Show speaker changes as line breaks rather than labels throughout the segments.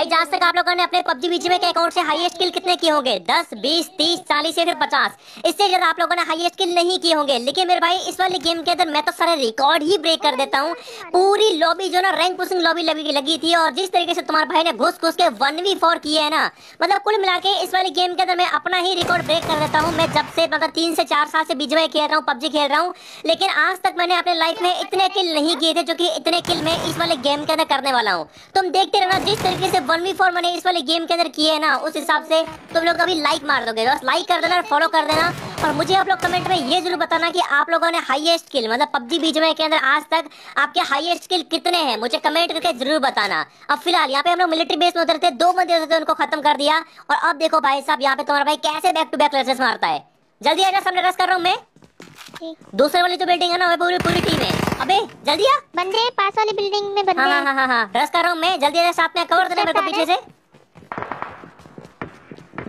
भाई, जहाँ तक आप लोगों ने अपने पबजी बीजी में अकाउंट से हाईएस्ट किल कितने किए होंगे? दस, बीस, तीस, चालीस या फिर पचास। इससे ज़्यादा आप लोगों ने हाईएस्ट किल नहीं किए होंगे। लेकिन मेरे भाई, इस वाली गेम के अंदर मैं तो सारे रिकॉर्ड ही ब्रेक कर देता हूँ। पूरी लॉबी जो ना रैंक पुशिंग लॉबी लगी लगी थी और जिस तरीके से तुम्हारे भाई ने घुस घुस के वन वी फोर किए है ना मतलब कुल मिला के इस वाली गेम के अंदर मैं अपना ही रिकॉर्ड ब्रेक कर देता हूँ। मैं जब से मतलब तीन से चार साल से बीजे खेल रहा हूँ, पबजी खेल रहा हूँ। लेकिन आज तक मैंने अपने लाइफ में इतने किल नहीं किए थे जो कि इतने किल मैं इस वाले गेम के अंदर करने वाला हूँ। तुम देखते रहना, जिस तरीके से वन वी फोर मैंने इस वाले गेम के अंदर किए है ना उस हिसाब से तुम लोग अभी लाइक मार दोगे बस लाइक कर देना फॉलो कर देना। और मुझे आप लोग कमेंट में ये ज़रूर बताना कि आप लोगों ने हाईएस्ट किल मतलब पबजी बीच में के अंदर आज तक आपके हाईएस्ट किल कितने हैं मुझे कमेंट करके ज़रूर बताना। अब फ़िलहाल यहाँ पे हम लोग मिलिट्री बेस में उतरते दो बंदे होते थे उनको खत्म कर दिया। और अब देखो भाई साहब यहाँ पे तुम्हारा भाई कैसे बैक टू बैक रसेस मारता है। जल्दी आजा सामने रस कर रहा हूँ मैं। दूसरे वाली जो बिल्डिंग है ना वो पूरी पूरी टीम है। अबे जल्दी आ।
बंदे पास वाली बिल्डिंग में बंदे।
हाँ हाँ हाँ हाँ रस कर रहा हूँ मैं। जल्दी आजा साथ में कवर देना मेरे को पीछे से।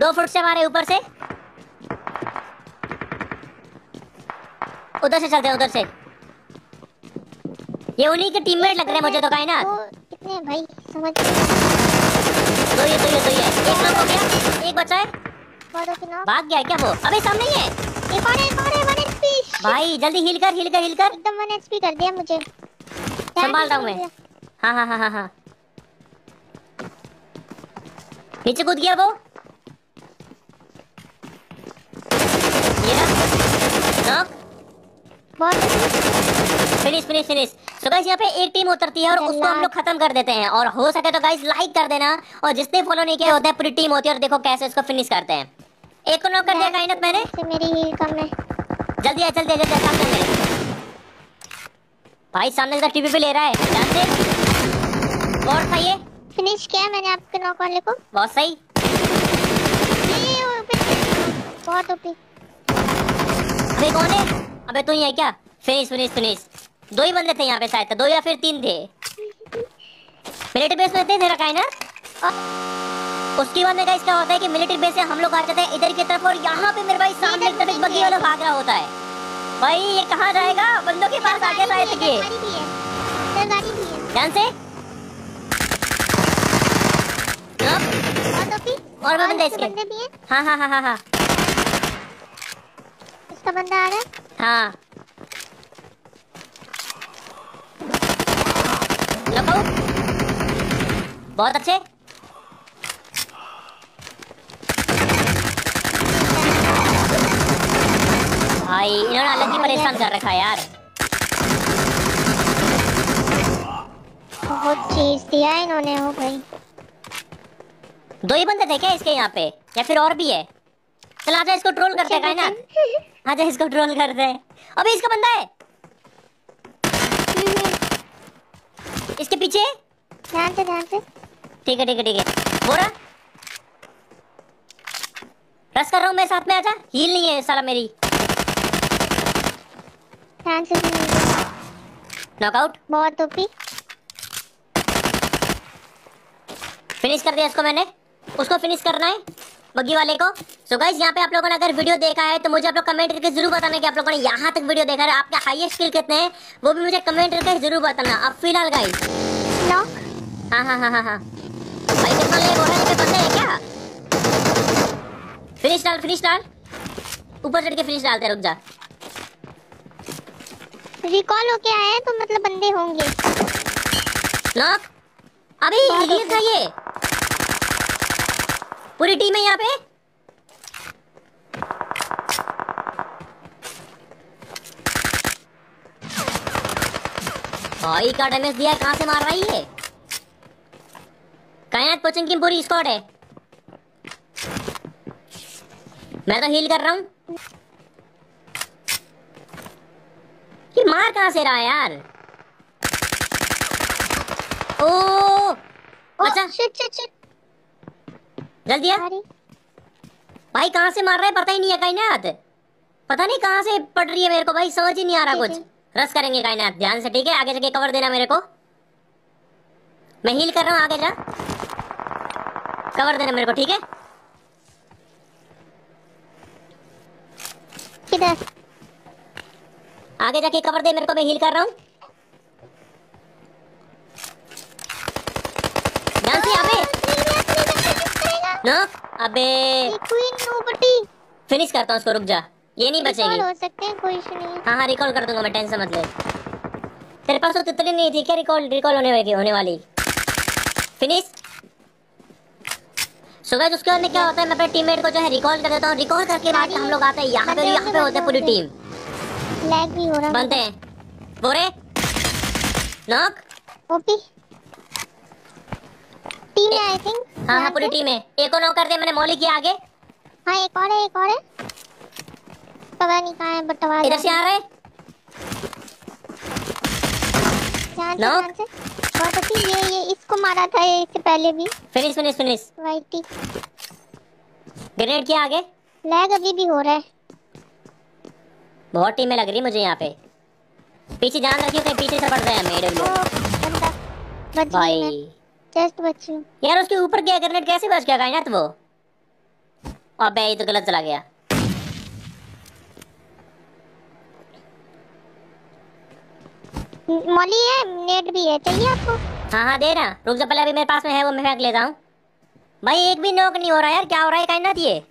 दो फुट से हमारे ऊपर से। उधर से चलते हैं उधर से। ये उन्हीं के टीममेट लग रहे हैं मुझे तो कायनात
कितने भाई? समझ
दो ये दो ये दो ये। एक नॉक हो गया। एक बचा है। भाग गया क्या वो? अबे सामने ही है।
एक और है एक और है? 1 एचपी
भाई जल्दी हील कर हील कर हील कर।
एकदम 1 एचपी कर दिया मुझे।
संभाल रहा हूँ मैं। हाँ हाँ हाँ हाँ हाँ। नीचे कूद गया वो। ये
बहुत
finish finish finish so guys यहाँ पे एक टीम उतरती है और उसको हम लोग खत्म कर देते हैं। और हो सके तो गाइस लाइक कर देना। और जिसने फॉलो नहीं किया होता है पूरी टीम होती है। और देखो कैसे उसको फिनिश करते हैं। एक को नॉक कर दिया काइनत मैंने।
मेरी हील कम है।
जल्दी आ जल्दी आ, जल्दी सामने मेरे भाई सामने से टीवी पे ले रहा है ध्यान से। और था ये?
फिनिश किया मैंने आपके नॉक वाले को।
बहुत सही।
बहुत ओपी
अबे कौन है? अबे तू ही है क्या? फिनिश फिनिश फिनिश दो ही बंदे थे यहाँ पे शायद तो दो या फिर तीन थे। मिलिट्री बेस में थे तेरा काइना उसके बाद में गाइस क्या होता है कि मिलिट्री बेस से हम लोग आ जाते हैं इधर की तरफ़ और यहाँ पे मेरे भाई सामने एक तरफ़ बग्गी वाला भाग रहा होता है। भाई ये कहाँ जाएगा? बंदों के पास आगे शायद के।
है। है।
ध्यान से। हाँ, और भी बंदे इसके
बंदे भी हैं?
हाँ हाँ हाँ हाँ हाँ।
इसका बंदा आ रहा है?
हाँ। बहुत अच्छे। भाई इन्होंने अलग ही परेशान कर रखा है यार
बहुत चीज़ दिया है इन्होंने वो भाई
दो ही बंदे थे क्या इसके यहाँ पे या फिर और भी है चल आजा इसको ट्रोल करते हैं ना आजा इसको ट्रोल करते हैं अबे इसका बंदा है इसके पीछे
ध्यान से ध्यान से
ठीक है ठीक है ठीक है बोरा रस कर रहा हूँ मैं साथ में आजा हील नहीं है साला मेरी
ध्यान से
नॉकआउट
बहुत ओपी
फिनिश कर दिया इसको मैंने। उसको फिनिश करना है बग्गी वाले को। सो गाइस यहाँ पे आप लोगों ने अगर वीडियो देखा है तो मुझे आप लोग कमेंट करके ज़रूर बताना कि आप लोगों ने यहाँ तक वीडियो देखा है आपके हाईएस्ट स्किल कितने हैं वो भी मुझे कमेंट करके ज़रूर बताना। अब फ़िलहाल गाइस हाँ हाँ हाँ हाँ हाँ। भाई चश्मा ले बोरा पे बंदे है क्या? फिनिश डाल फिनिश डाल। ऊपर चढ़ के फिनिश डालते रुक जा।
रिकॉल होके आया है तो मतलब बंदे होंगे।
लॉक अभी ये था ये। पूरी टीम है यहाँ पे। भाई का डैमेज दिया कहाँ से मार रहा है ये? कायनात कोचिंग की पूरी स्क्वाड है। मैं तो हील कर रहा हूँ। ये मार कहाँ से रहा है यार? ओ अच्छा
शिट शिट शिट
जल्दी आ। भाई कहाँ से मार रहा है? पता ही नहीं है कायनात। पता नहीं कहाँ से पड़ रही है मेरे को भाई समझ ही नहीं आ रहा कुछ। रस करेंगे कायनात ध्यान से ठीक है? आगे जाके कवर देना मेरे को। मैं हील कर रहा हूँ आगे जा। कवर देना मेरे को ठीक है?
किधर?
आगे जाके कवर दे मेरे को मैं हील कर रहा हूँ। नो? अबे
क्वीन नोबडी
फिनिश करता हूँ उसको रुक जा। ये नहीं बचेगी।
हो सकते हैं कोई इशू नहीं। है
हाँ हाँ रिकॉल कर दूँगा मैं टेंशन मत ले। तेरे पास तो तितली नहीं थी क्या रिकॉल रिकॉल होने वाली होने वाली? फिनिश सो गाइस उसके बाद में क्या होता है मैं अपने टीममेट को जो है रिकॉल कर देता हूँ। रिकॉल करके बाद हम लोग आते हैं यहाँ पे यहाँ पे होते हैं पूरी टीम
लैग भी हो रहा है।
बनते हैं। बोरे। नॉक।
ओपी। टीम है आई थिंक
हाँ हाँ पूरी टीम है। एक और नॉक कर दिया मैंने मौली किया आगे।
हाँ एक और है एक और है। पता नहीं कहाँ है बट आवाज़
इधर से आ रहे
ध्यान से. ध्यान से। बहुत अच्छी ये ये इसको मारा था ये इससे पहले भी।
Finish finish finish.
वाइटी।
ग्रेनेड किया आगे।
लैग अभी भी हो रहा है।
बहुत टीमें लग रही मुझे यहाँ पे। पीछे जान रखियो कहीं पीछे से पड़ मेरे
ओ
लिए
बंदा बच
भाई।
जस्ट बची
यार उसके ऊपर गया ग्रेनेड कैसे बच गया कायनात वो? अबे ये तो गलत चला गया।
मॉली है नेट भी है चाहिए आपको?
हाँ हाँ दे ना रुक जा पहले अभी मेरे पास में है वो मैं फेंक लेता हूँ। भाई एक भी नॉक नहीं हो रहा यार क्या हो रहा है कायनात ये?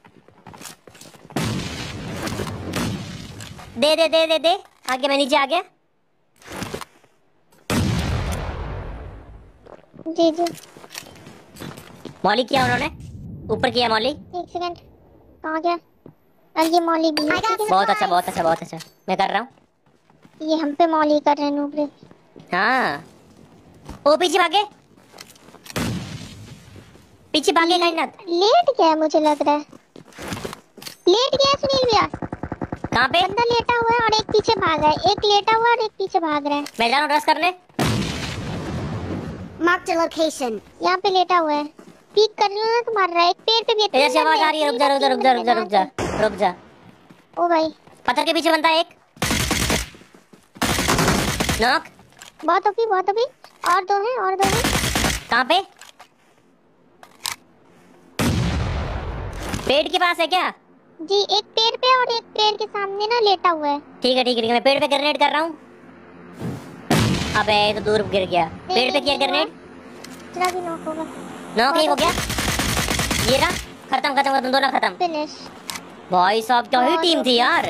दे दे दे दे दे। आगे मैं नीचे आ गया
जी जी।
मौली किया उन्होंने। ऊपर किया मौली।
एक सेकंड। कहाँ गया? और ये मॉली भी?
बहुत अच्छा बहुत अच्छा बहुत अच्छा। मैं कर रहा हूँ।
ये हम पे मॉली कर रहे हैं नूबरे
हाँ। ओ पीछे भागे। पीछे भागे कायनात
लेट गया मुझे लग रहा है। लेट गया सुनील
कहाँ पे।
बंदा लेटा हुआ है और एक पीछे भाग रहा है। एक लेटा हुआ है और एक पीछे भाग रहा है।
मैं जा रहा हूँ रस करने।
मार्क द लोकेशन यहाँ पे लेटा हुआ है। पीक कर लो ना तो मार रहा है एक पेड़ पे भी है,
इधर से आवाज़ आ रही है। रुक जा रुक जा रुक जा रुक जा रुक जा रुक जा।
ओ भाई।
पत्थर के पीछे बनता है एक। नॉक
बहुत ओपी बहुत ओपी और दो हैं और दो हैं।
कहाँ पे? पेड़ के पास है क्या?
जी एक पेड़ पे और एक पेड़ के सामने ना लेटा हुआ है।
ठीक है ठीक है मैं पेड़ पे ग्रेनेड कर रहा हूँ। अबे ये तो दूर गिर गया। पेड़ पे किया ग्रेनेड
दूसरा भी नॉक होगा।
नॉक ही हो गया? ये रहा? खत्म खत्म खत्म दोनों खत्म।
फिनिश
भाई साहब क्या ही टीम थी यार।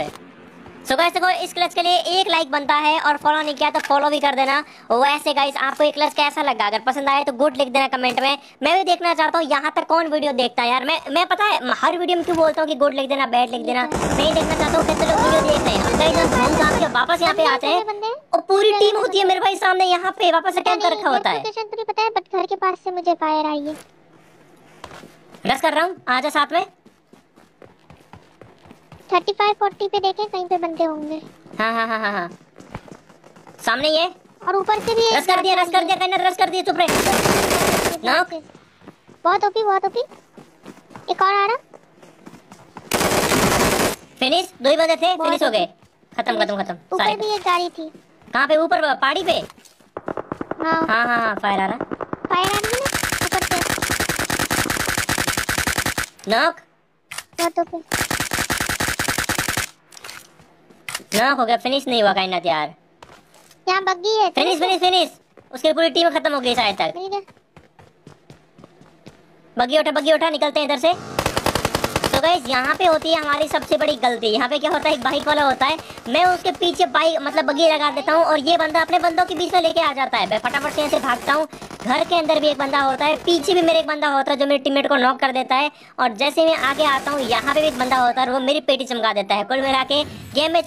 सो गाइस देखो इस क्लच के लिए एक लाइक बनता है और फॉलो नहीं किया तो फॉलो भी कर देना। वैसे गाइस आपको ये क्लच कैसा लगा? अगर पसंद आए तो गुड लिख देना कमेंट में। मैं भी देखना चाहता हूँ यहाँ तक कौन वीडियो देखता है यार? मैं मैं पता है हर वीडियो में क्यों बोलता हूँ कि गुड लिख देना बैड लिख देना? नहीं देखना चाहता हूँ कितने लोग वीडियो देखते हैं। हम के वापस यहाँ पे आते हैं। और पूरी टीम होती है मेरे भाई सामने यहाँ पे वापस कर रखा होता है।
तो नहीं पता है बट घर के पास से मुझे फायर आई है।
रस कर रहा हूँ आजा साथ में।
35 40 पे देखें कहीं पे बंदे होंगे।
हाँ हाँ हाँ हाँ हाँ। सामने ये
और ऊपर से भी
रस कर दिया रस कर दिया कहना रस कर दिया चुप रहे। knock.
बहुत ओपी। बहुत ओपी। एक और आ रहा।
फिनिश। दो ही बंदे थे फिनिश हो गए। खत्म खत्म खत्म।
ऊपर भी एक गाड़ी थी।
कहाँ पे? ऊपर पहाड़ी पे?
हाँ।
हाँ हाँ फायर आ रहा।
फायर आ रही ऊपर से।
नॉक।
बहुत ओपी।
नॉक हो गया। फिनिश नहीं हुआ काइनात यार।
यहाँ बग्गी है?
फिनिश फिनिश फिनिश उसकी पूरी टीम खत्म हो गई शायद तक। बग्गी उठा बग्गी उठा निकलते हैं इधर से। तो गाइस यहाँ पे होती है हमारी सबसे बड़ी गलती। यहाँ पे क्या होता है? एक बाइक वाला होता है। मैं उसके पीछे बाइक मतलब बग्गी लगा देता हूँ और ये बंदा अपने बंदों के बीच में लेके आ जाता है। मैं फटाफट से ऐसे भागता हूँ। घर के अंदर भी एक बंदा होता है। पीछे भी मेरे एक बंदा होता है जो मेरे टीममेट को नॉक कर देता है। और जैसे मैं आगे आता हूँ यहाँ पे भी एक बंदा होता है और वो मेरी पेटी चमका देता है। कुल मिला के गेम में